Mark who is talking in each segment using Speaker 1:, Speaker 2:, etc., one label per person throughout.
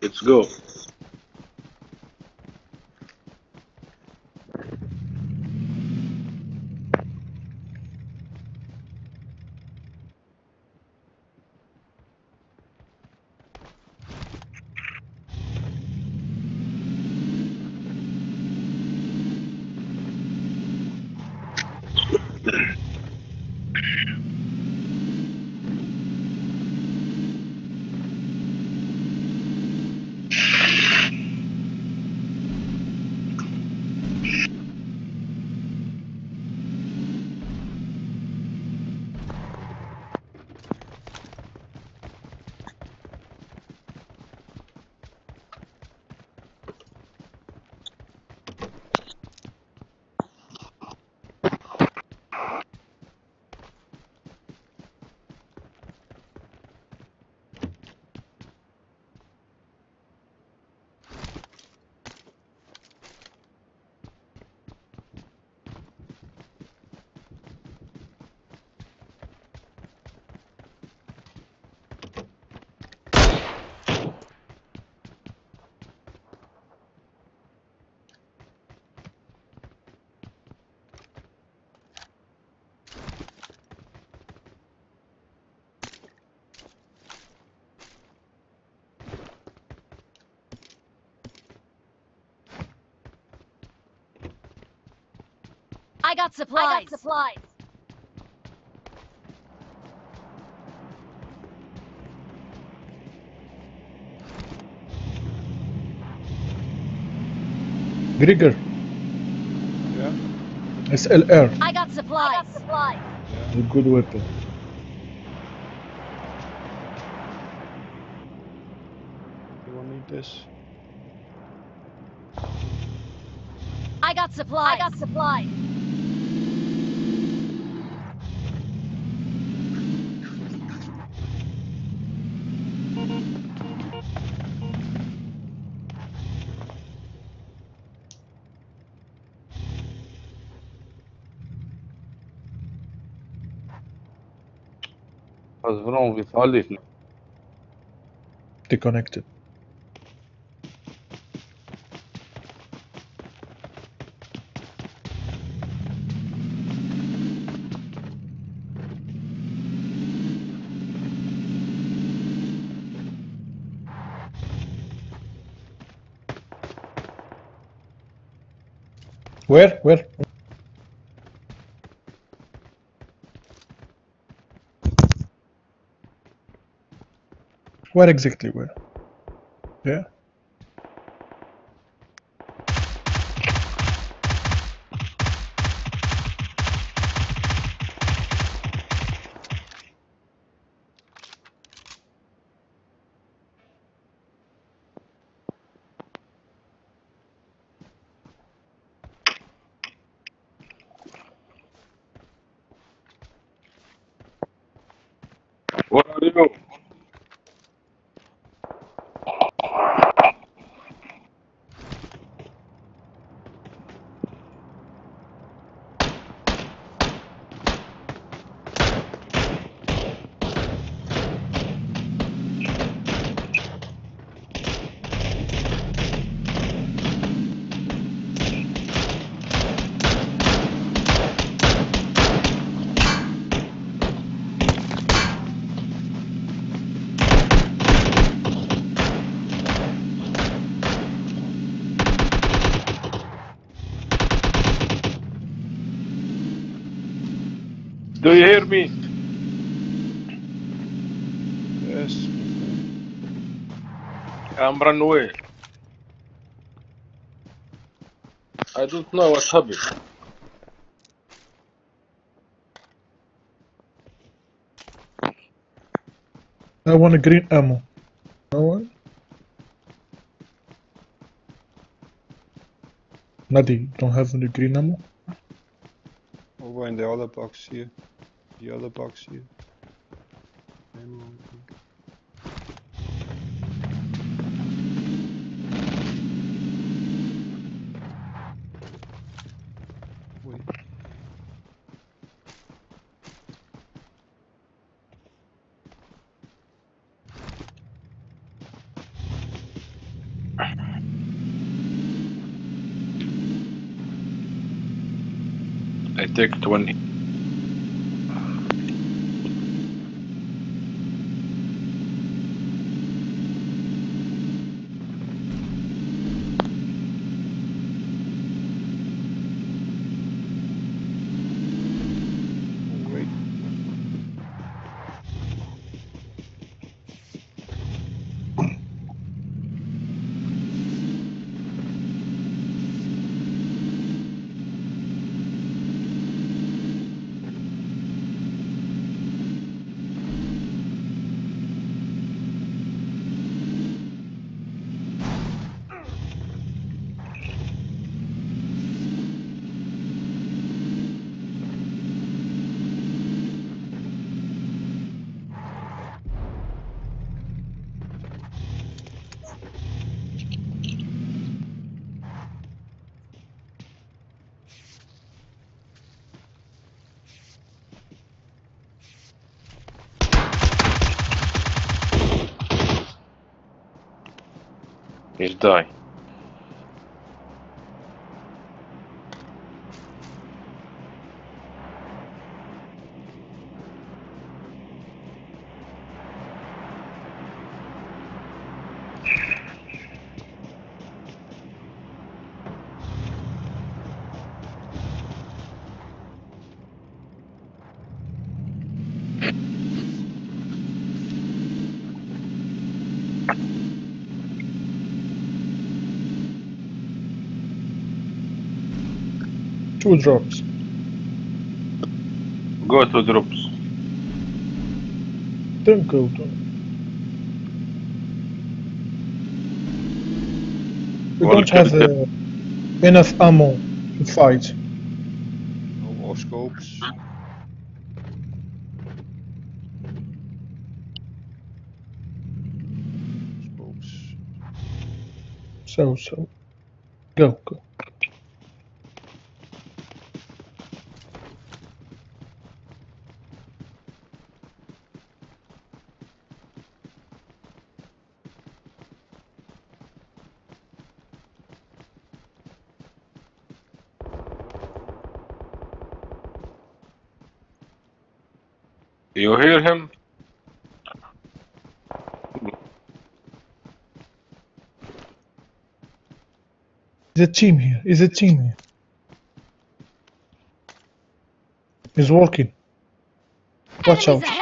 Speaker 1: Let's go.
Speaker 2: I got supplies. I got supplies.
Speaker 3: Grigger,
Speaker 4: Yeah?
Speaker 3: SLR,
Speaker 2: I got supplies. I got supplies.
Speaker 3: a good weapon.
Speaker 4: Anyone need this?
Speaker 2: I got supplies. I got supplies.
Speaker 1: What's wrong with Alif?
Speaker 3: Deconnected. Where? Where? Where exactly? Where? Yeah.
Speaker 1: Where are you? Do you hear me?
Speaker 4: Yes.
Speaker 1: I'm run away. I don't know what happened.
Speaker 3: I want a green ammo. No one? Nadi, don't have any green ammo?
Speaker 4: Over in the other box here. The other box here. Ammo, I
Speaker 1: take 20. He's die.
Speaker 3: Two drops.
Speaker 1: Go to drops.
Speaker 3: Don't go to. We don't have uh, enough ammo to fight.
Speaker 4: No more scopes. Scopes.
Speaker 3: So, so. Go, go.
Speaker 1: You hear him?
Speaker 3: Is a team here. Is a team here. He's walking. Watch
Speaker 2: Enemies
Speaker 3: out.
Speaker 2: ahead! Enemies ahead!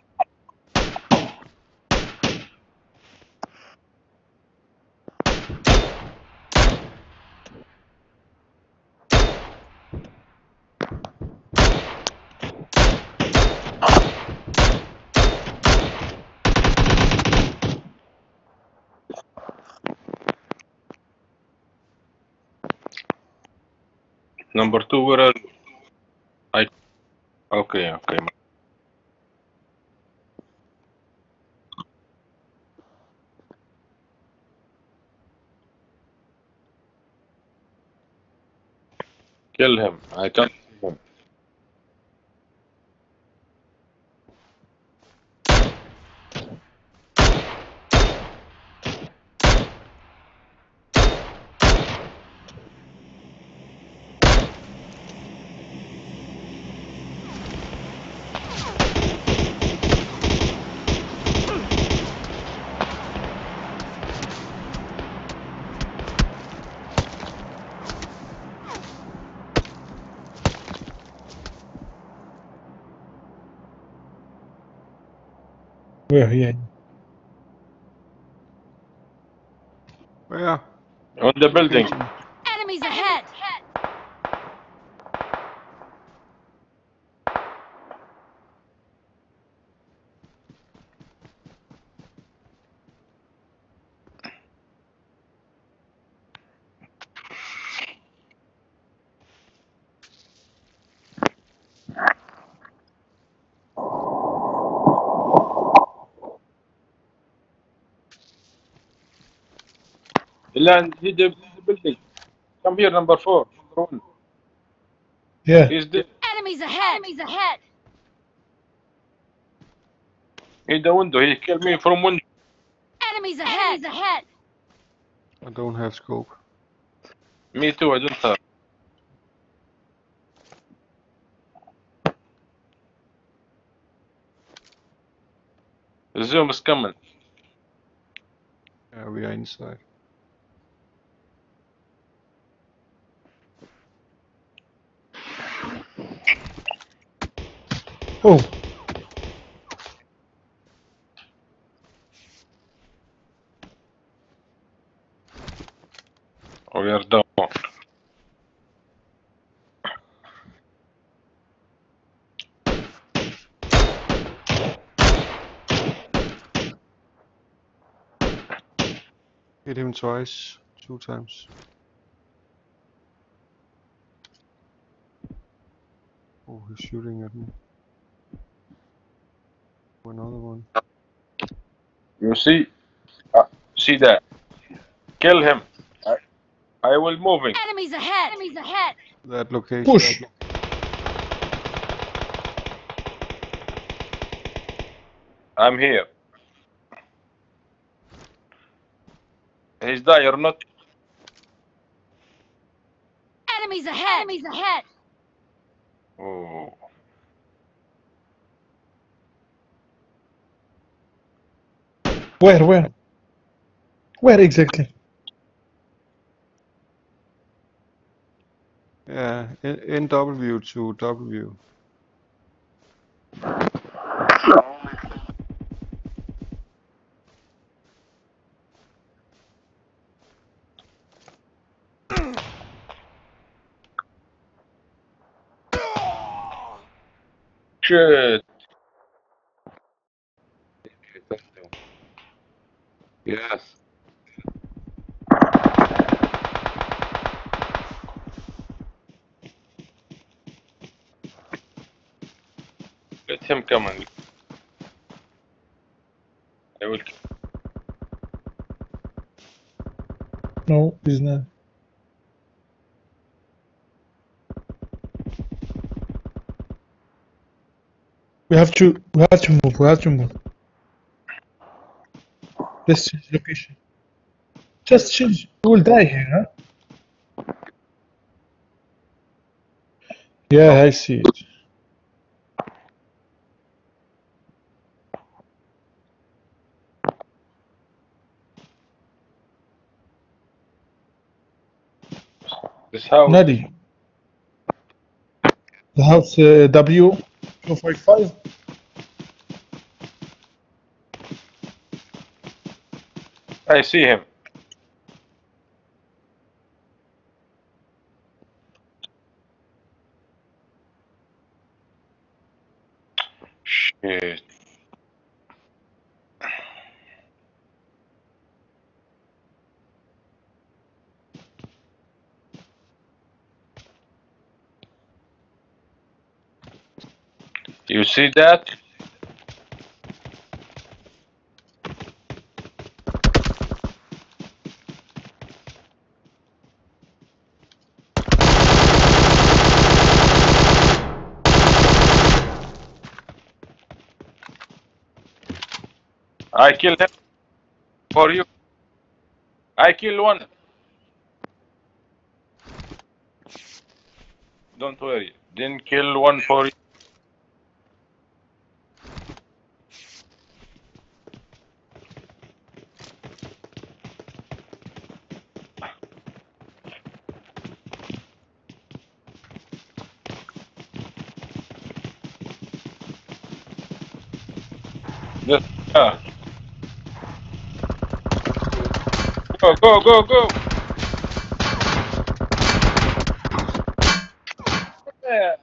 Speaker 1: Number two, where are? I. Okay, okay. Kill him. I can't see him.
Speaker 3: Where? Yeah.
Speaker 4: Where?
Speaker 1: On the building. Land, he the the building. Come here, number four. Number one.
Speaker 3: Yeah.
Speaker 1: He's the,
Speaker 2: Enemies ahead! Enemies ahead!
Speaker 1: in the window. He killed me from window.
Speaker 2: Enemies ahead! Enemies ahead!
Speaker 4: I don't have scope.
Speaker 1: Me too, I don't have. The zoom is coming.
Speaker 4: Yeah, we are inside.
Speaker 3: Oh,
Speaker 1: We are down.
Speaker 4: Hit him twice, two times. Oh, he's shooting at me. Another one.
Speaker 1: You see? Uh, see that? Kill him. I, I will moving.
Speaker 2: Enemies ahead! Enemies ahead!
Speaker 4: That location.
Speaker 3: Push.
Speaker 4: that lo-
Speaker 1: I'm here. He's die or not?
Speaker 2: Enemies ahead! Enemies ahead!
Speaker 1: Oh.
Speaker 3: Where? Where? Where exactly?
Speaker 4: Yeah, in, in W to W.
Speaker 1: Shit. Yes. Let him come and I will
Speaker 3: No, he's not. We have to. We have to move. We have to move. Just change location. Just change. You will die here, huh? Yeah, I see it.
Speaker 1: This house.
Speaker 3: Nadi. The house uh, W255.
Speaker 1: I see him. Shit. You see that? I kill him for you. I kill one. Don't worry. Didn't kill one for you. Just, uh, go, go, go, go. Yeah.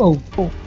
Speaker 3: Oh, oh.